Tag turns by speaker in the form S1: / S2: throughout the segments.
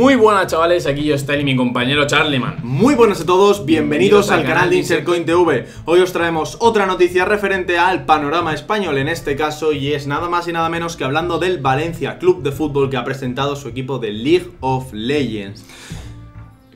S1: Muy buenas chavales, aquí yo está y mi compañero Charlieman.
S2: Muy buenas a todos, bienvenidos, al canal de Insercoin TV. Hoy os traemos otra noticia referente al panorama español en este caso y es nada más y nada menos que hablando del Valencia Club de Fútbol que ha presentado su equipo de League of Legends.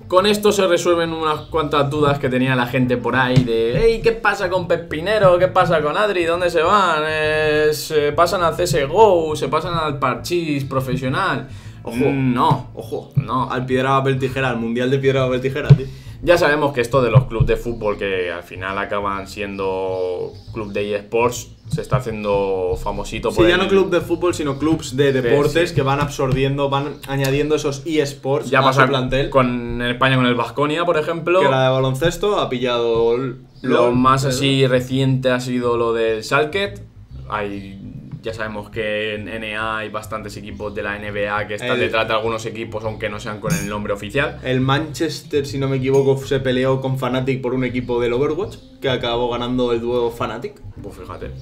S1: Con esto se resuelven unas cuantas dudas que tenía la gente por ahí de hey, ¿qué pasa con Pepinero? ¿Qué pasa con Adri? ¿Dónde se van? Eh, ¿Se pasan al CSGO? ¿Se pasan al Parchís profesional?
S2: Ojo,
S1: Mm, no,
S2: ojo,
S1: no.
S2: al piedra, papel, tijera, al mundial de piedra, papel, tijera, tío.
S1: Ya sabemos que esto de los clubes de fútbol que al final acaban siendo club de eSports se está haciendo famosito
S2: Sí,
S1: por
S2: ya
S1: el-
S2: no club de fútbol, sino clubs de deportes
S1: sí.
S2: que van absorbiendo, van añadiendo esos eSports
S1: Ya
S2: a
S1: pasa
S2: su plantel.
S1: con en España con el Vasconia, por ejemplo.
S2: Que la de baloncesto ha pillado
S1: Lo
S2: LOL,
S1: más
S2: pero-
S1: así reciente ha sido lo del Salket. Hay, ya sabemos que en NA hay bastantes equipos de la NBA que están
S2: El-
S1: detrás de algunos equipos, aunque no sean con el nombre oficial.
S2: El Manchester, si no me equivoco, se peleó con Fnatic por un equipo del Overwatch, que acabó ganando el dúo Fnatic.
S1: Pues fíjate.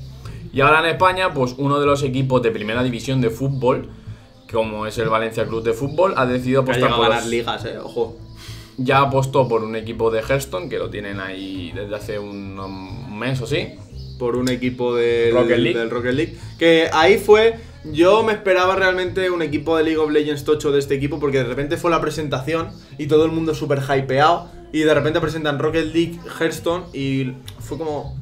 S1: Y ahora en España, pues uno de los equipos de primera división de fútbol, como es el Valencia Club de Fútbol, ha decidido
S2: ha
S1: apostar por
S2: ligas, eh, ojo.
S1: Ya apostó por un equipo de Hearthstone, que lo tienen ahí desde hace un mes o sí.
S2: Por un equipo del
S1: Rocket League.
S2: del Rocket League. Que ahí fue. Yo me esperaba realmente un equipo de League of Legends tocho de este equipo, porque de repente fue la presentación y todo el mundo súper hypeado. Y de repente presentan Rocket League, Hearthstone y fue como.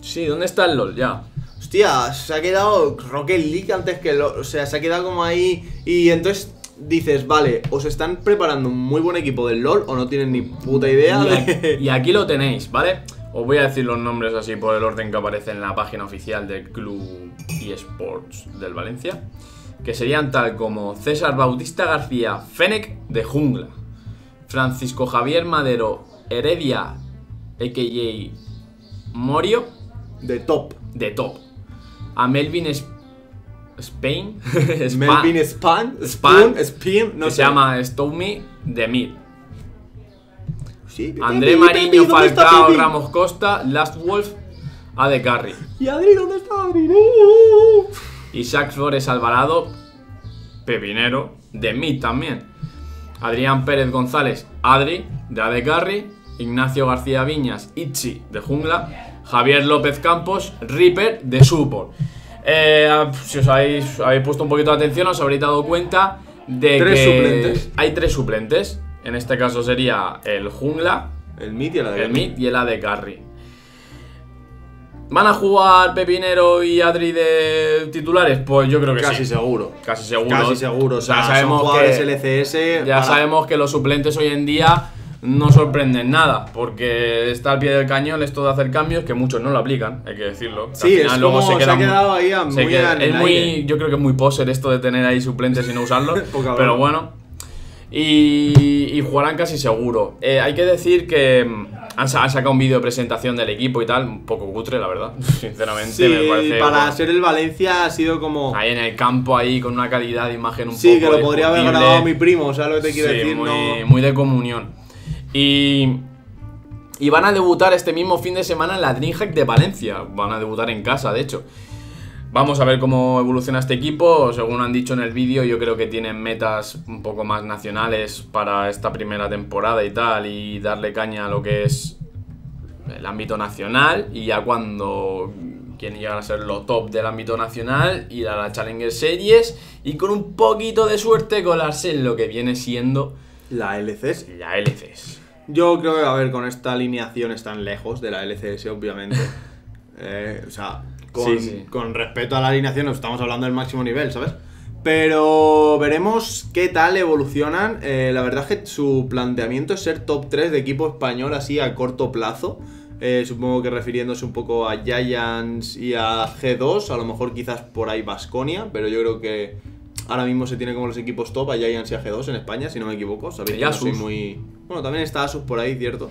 S1: Sí, ¿dónde está el LOL? Ya.
S2: Hostia, se ha quedado Rocket League antes que lo. O sea, se ha quedado como ahí. Y entonces dices, vale, os están preparando un muy buen equipo del LOL o no tienen ni puta idea
S1: Y,
S2: de.
S1: y aquí lo tenéis, ¿vale? Os voy a decir los nombres así por el orden que aparece en la página oficial del Club eSports del Valencia. Que serían tal como César Bautista García Fenec de Jungla. Francisco Javier Madero Heredia, a.k.a. Morio,
S2: de top.
S1: de Top. A Melvin Spain, Spa-
S2: Melvin Span,
S1: Span,
S2: Spoon, Spin, no
S1: que
S2: sé.
S1: se llama Stowme de Mid.
S2: Sí,
S1: André Mariño,
S2: Pepi, ¿dónde está
S1: Falcao? Ramos Costa, Last Wolf, A de Carry.
S2: ¿Y Adri dónde está Adri?
S1: Isaac Flores Alvarado, Pepinero, de Mid también. Adrián Pérez González, Adri, de A de Carry. Ignacio García Viñas, Itchi, de Jungla. Javier López Campos, Reaper, de Support. Eh, si os habéis, habéis puesto un poquito de atención, os habréis dado cuenta de
S2: Tres
S1: que
S2: suplentes.
S1: hay tres suplentes. En este caso sería el Jungla,
S2: El Mid y
S1: el mid y el de carry. ¿Van a jugar Pepinero y Adri de titulares? Pues yo creo que
S2: Casi
S1: sí.
S2: seguro.
S1: Casi seguro.
S2: Casi seguro. O sea,
S1: Ya sabemos
S2: jugadores
S1: que,
S2: LCS.
S1: ya
S2: para-
S1: sabemos que los suplentes hoy en día no sorprenden nada, porque está al pie del cañón esto de hacer cambios que muchos no lo aplican, hay que decirlo.
S2: Sí,
S1: al
S2: es
S1: luego
S2: como se, ha
S1: muy-
S2: quedado ahí a-
S1: se
S2: muy
S1: queda-
S2: en
S1: es muy, yo creo que es muy poser esto de tener ahí suplentes y no usarlos, pero bueno. Y, y jugarán casi seguro. Eh, hay que decir que mm, han, sa- han sacado un vídeo de presentación del equipo y tal, un poco cutre, la verdad. Sinceramente,
S2: Sí,
S1: me parece.
S2: para
S1: bueno,
S2: ser el Valencia ha sido como.
S1: Ahí en el campo, ahí con una calidad de imagen un
S2: Sí, que
S1: poco.
S2: lo podría haber grabado mi primo, ¿sabes lo que te quiero
S1: Sí,
S2: decir?
S1: muy,
S2: No-
S1: muy de comunión. Y, y van a debutar este mismo fin de semana en la DreamHack de Valencia. Van a debutar en casa, de hecho. Vamos a ver cómo evoluciona este equipo. Según han dicho en el vídeo, yo creo que tienen metas un poco más nacionales para esta primera temporada y tal. Y darle caña a lo que es el ámbito nacional. Y ya cuando quieren llegar a ser lo top del ámbito nacional, ir a la Challenger Series. Y con un poquito de suerte colarse en lo que viene siendo
S2: La LCS.
S1: la LCS.
S2: Yo creo que, a ver, con esta alineación están lejos de la LCS, obviamente. Eh, o sea, con,
S1: Sí,
S2: con respeto a la alineación, estamos hablando del máximo nivel, ¿sabes? Pero veremos qué tal evolucionan. Eh, la verdad es que su planteamiento es ser top 3 de equipo español así a corto plazo. Eh, supongo que refiriéndose un poco a Giants y a G2, a lo mejor quizás por ahí Basconia, pero yo creo que ahora mismo se tiene como los equipos top a Giants y a G2 en España, si no me equivoco. Sabéis
S1: Y
S2: que no soy
S1: Asus.
S2: muy... Bueno, también está Asus por ahí, cierto.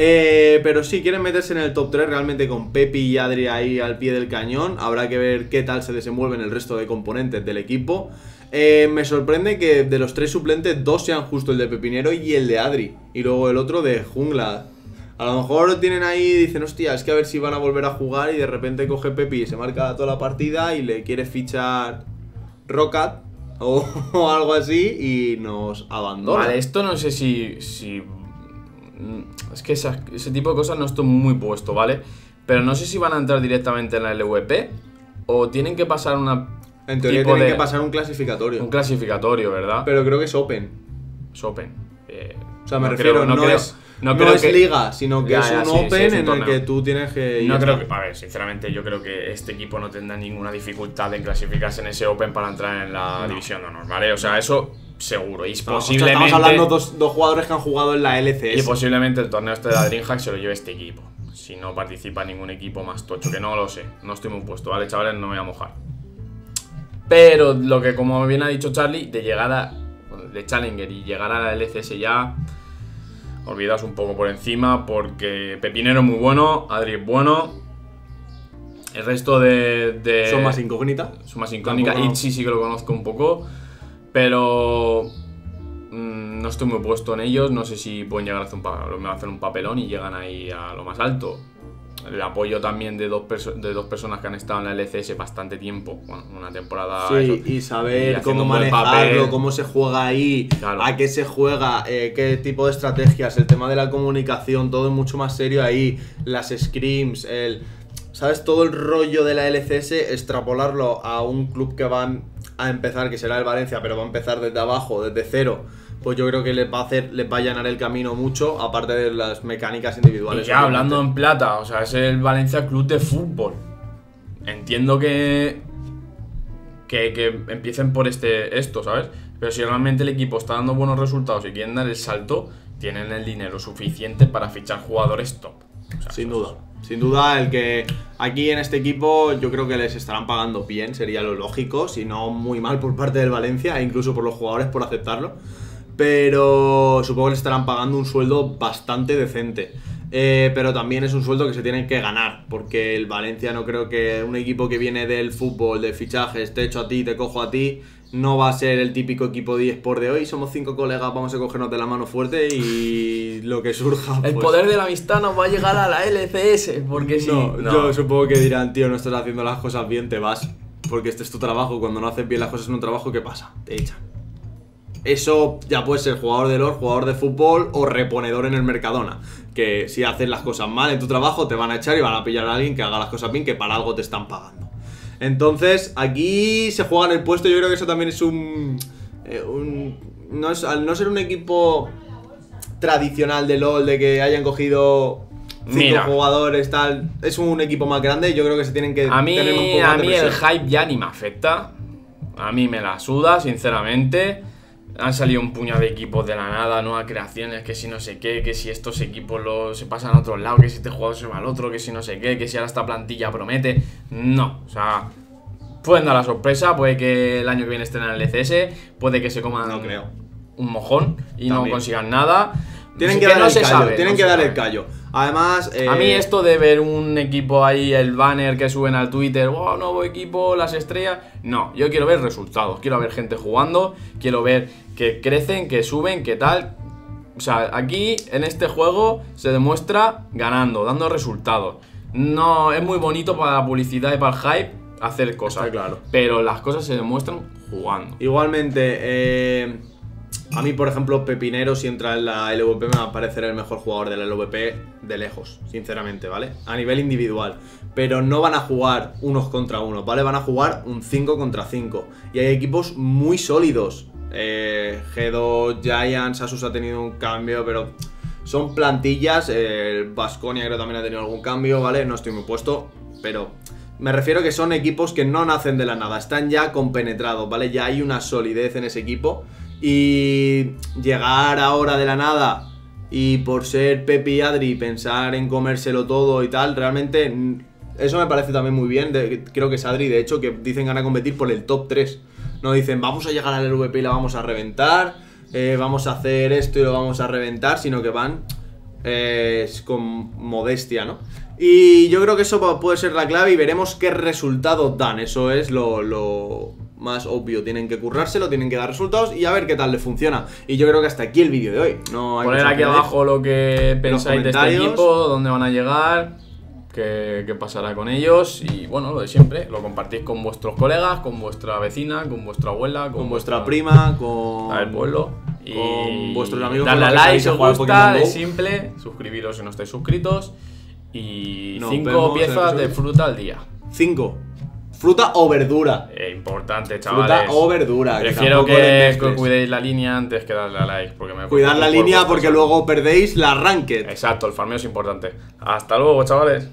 S2: Eh, pero si quieren meterse en el top 3 realmente con Pepi y Adri ahí al pie del cañón. Habrá que ver qué tal se desenvuelven el resto de componentes del equipo. Eh, me sorprende que de los tres suplentes, dos sean justo el de Pepinero y el de Adri. Y luego el otro de Jungla. A lo mejor tienen ahí y dicen, hostia, es que a ver si van a volver a jugar y de repente coge Pepi y se marca toda la partida y le quiere fichar Rocket o, algo así y nos abandona.
S1: Esto no sé si. si es que ese tipo de cosas no estoy muy puesto, ¿vale? Pero no sé si van a entrar directamente en la LVP o tienen que pasar una.
S2: en teoría
S1: tipo
S2: tienen
S1: de-
S2: que pasar un clasificatorio.
S1: Un clasificatorio, ¿verdad?
S2: pero creo que es Open.
S1: Es Open. Eh,
S2: O sea, me
S1: no
S2: refiero,
S1: creo-
S2: no,
S1: creo-
S2: es,
S1: no
S2: no es
S1: que-
S2: liga, sino que
S1: Ya,
S2: es un
S1: sí, sí,
S2: Open
S1: es un
S2: en el que tú tienes que.
S1: No creo que, a ver, sinceramente yo creo que este equipo no tendrá ninguna dificultad en clasificarse en ese Open para entrar en la división de honor, ¿vale? O sea, eso seguro. Y posiblemente,
S2: estamos hablando de dos, dos jugadores que han jugado en la
S1: y
S2: LCS.
S1: posiblemente el torneo este de la DreamHack se lo lleve este equipo. Si no participa ningún equipo más tocho, que no lo sé. No estoy muy puesto, ¿vale, chavales? No me voy a mojar. Pero lo que, como bien ha dicho Charlie, de llegar a. de Challenger y llegar a la LCS ya. Olvidaos un poco por encima porque Pepinero es muy bueno, Adri es bueno. El resto de. de
S2: Son más incógnitas.
S1: son más incógnitas.
S2: Tampoco-
S1: Itchy sí que lo conozco un poco. Pero. mm, no estoy muy puesto en ellos. No sé si pueden llegar a hacer un, a hacer un papelón y llegan ahí a lo más alto. El apoyo también de dos, de dos personas que han estado en la LCS bastante tiempo. Bueno, una temporada.
S2: Sí,
S1: eso,
S2: y saber cómo manejarlo, cómo se juega ahí,
S1: Claro.
S2: a qué se juega, eh, qué tipo de estrategias, el tema de la comunicación, todo es mucho más serio ahí, las scrims, el, ¿sabes? Todo el rollo de la LCS, extrapolarlo a un club que van a empezar, que será el Valencia, pero va a empezar desde abajo, desde cero. Pues yo creo que les va a hacer, les va a llenar el camino mucho, aparte de las mecánicas
S1: Y
S2: individuales.
S1: ya
S2: obviamente.
S1: hablando en plata, o sea, es el Valencia Club de Fútbol. Entiendo que, que. que empiecen por este esto, ¿sabes? Pero si realmente el equipo está dando buenos resultados y quieren dar el salto, tienen el dinero suficiente para fichar jugadores top. O sea,
S2: Sin duda. Sin duda, el que aquí en este equipo yo creo que les estarán pagando bien, sería lo lógico, si no muy mal por parte del Valencia, e incluso por los jugadores por aceptarlo. Pero supongo que les estarán pagando un sueldo bastante decente. Eh, pero también es un sueldo que se tienen que ganar, porque el Valencia no creo que un equipo que viene del fútbol, de fichajes, te echo a ti, te cojo a ti, no va a ser el típico equipo de eSport de hoy, somos cinco colegas, vamos a cogernos de la mano fuerte y lo que surja.
S1: El
S2: pues,
S1: poder de la amistad nos va a llegar a la LCS, porque si
S2: no,
S1: no.
S2: yo supongo que dirán, tío, no estás haciendo las cosas bien, te vas. Porque este es tu trabajo. Cuando no haces bien las cosas en un trabajo, ¿qué pasa? Te echan. Eso ya puede ser jugador de LoL, jugador de fútbol o reponedor en el Mercadona. Que si haces las cosas mal en tu trabajo, te van a echar y van a pillar a alguien que haga las cosas bien, que para algo te están pagando. Entonces, aquí se juega en el puesto. Yo creo que eso también es un. eh, un- no es, al no ser un equipo tradicional de LoL, de que hayan cogido cinco
S1: Mira.
S2: jugadores, tal. Es un equipo más grande. Yo creo que se tienen que
S1: A mí,
S2: tener un poco
S1: a
S2: más de
S1: mí el hype ya ni me afecta. A mí me la suda, sinceramente. Han salido un puñado de equipos de la nada, nuevas creaciones, que si no sé qué, que si estos equipos lo, se pasan a otro lado, que si este jugador se va al otro, que si no sé qué, que si ahora esta plantilla promete. No, o sea, pueden dar la sorpresa, puede que el año que viene estén en el LCS, puede que se coman
S2: No creo.
S1: un mojón y no
S2: También.
S1: consigan nada.
S2: Tienen
S1: Es
S2: que, dar
S1: no
S2: el callo.
S1: sabe,
S2: tienen
S1: no
S2: que dar el callo. Además.
S1: A mí
S2: eh,
S1: esto de ver un equipo ahí, el banner que suben al Twitter, oh, nuevo equipo, las estrellas. No, yo quiero ver resultados, quiero ver gente jugando, quiero ver que crecen, que suben, que tal. O sea, aquí en este juego se demuestra ganando, dando resultados. No, es muy bonito para la publicidad y para el hype hacer cosas.
S2: Está claro.
S1: Pero las cosas se demuestran jugando.
S2: Igualmente, eh, a mí, por ejemplo, Pepinero, si entra en la LVP, me va a parecer el mejor jugador de la LVP de lejos, sinceramente, ¿vale? A nivel individual. Pero no van a jugar unos contra unos, ¿vale? Van a jugar un 5 contra 5. Y hay equipos muy sólidos. Eh, G2, Giants, Asus ha tenido un cambio, pero son plantillas. El Vasconia creo también ha tenido algún cambio, ¿vale? No estoy muy puesto, pero me refiero que son equipos que no nacen de la nada, están ya compenetrados, ¿vale? Ya hay una solidez en ese equipo. Y llegar ahora de la nada y por ser Pepe y Adri pensar en comérselo todo y tal, realmente eso me parece también muy bien. de- creo que es Adri, de hecho, que dicen que van a competir por el top 3. No dicen vamos a llegar al LVP y la vamos a reventar, eh, vamos a hacer esto y lo vamos a reventar, sino que van eh, con modestia, ¿no? Y yo creo que eso pu- puede ser la clave y veremos qué resultados dan. Eso es lo, lo más obvio. Tienen que currárselo, tienen que dar resultados y a ver qué tal le funciona. Y yo creo que hasta aquí el vídeo de hoy. No hay
S1: Poner aquí abajo lo que pensáis de este equipo, dónde van a llegar, qué, qué pasará con ellos. Y bueno, lo de siempre, lo compartís con vuestros colegas, con vuestra vecina, con vuestra abuela, con,
S2: Con vuestra prima, con.
S1: al pueblo. Y
S2: con vuestros amigos
S1: Darle a like si os gusta, es simple. Suscribiros si no estáis suscritos. Y
S2: Nos
S1: cinco
S2: vemos en el
S1: piezas de fruta al día.
S2: 5. Fruta o verdura.
S1: Eh, importante,
S2: Fruta
S1: chavales.
S2: o verdura.
S1: Prefiero que, cuidéis la línea antes que darle a like. Porque me
S2: Cuidar la línea porque luego perdéis la ranked.
S1: Exacto, el farmeo es importante. Hasta luego, chavales.